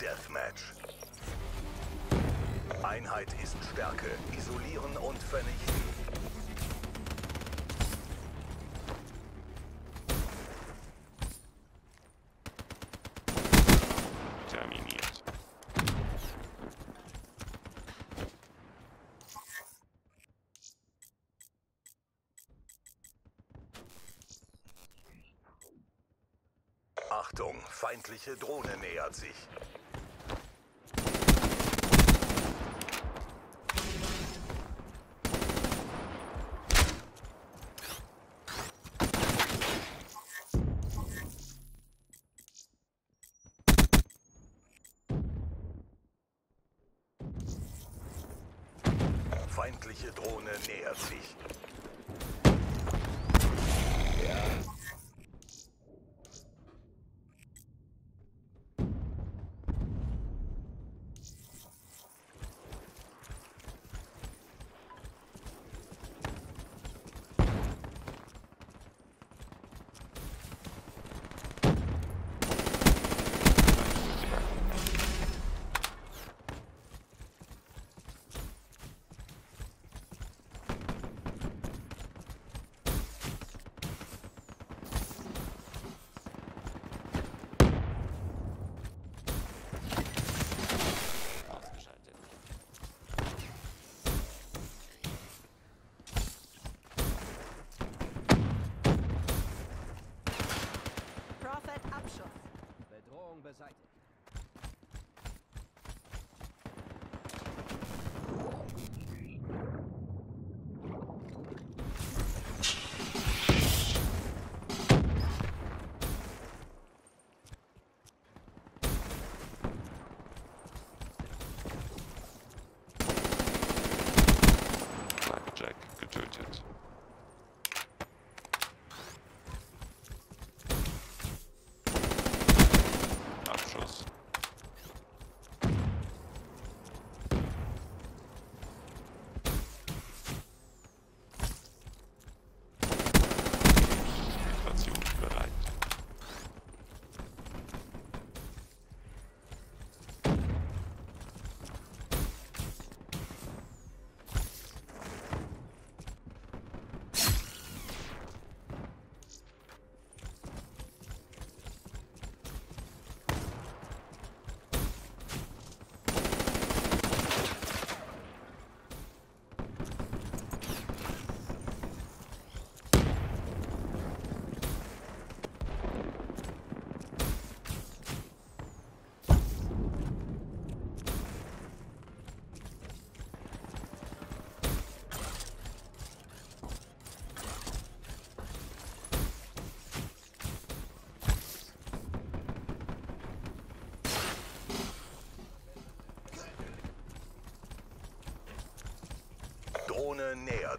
Deathmatch. Einheit ist Stärke. Isolieren und vernichten. Terminiert. Achtung, feindliche Drohne nähert sich. Feindliche Drohne nähert sich.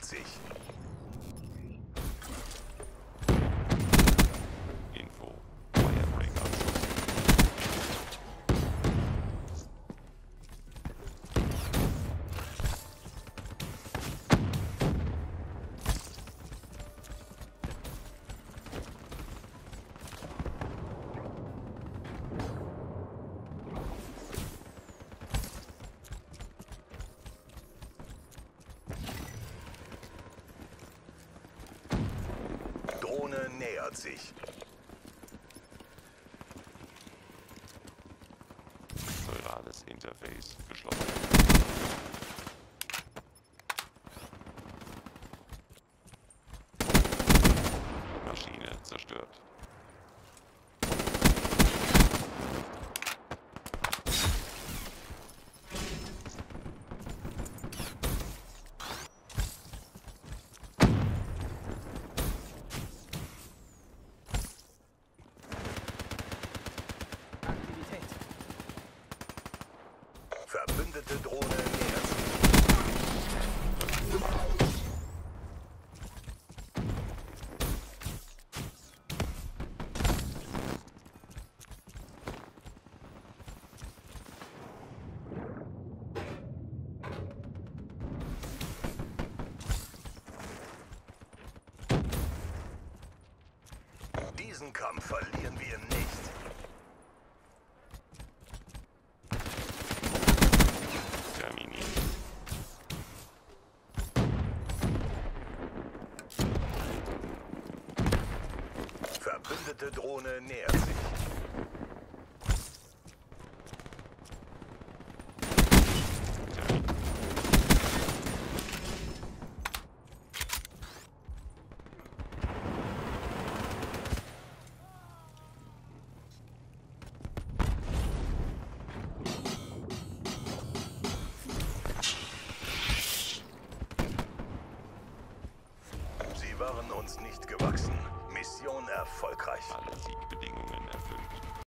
20. nähert sich. Neurales Interface geschlossen. Maschine zerstört. Verbündete Drohne nähert sich. Diesen Kampf verlieren wir nicht. Verbündete Drohne nähert sich. Sie waren uns nicht. Mission erfolgreich. Alle Siegbedingungen erfüllt.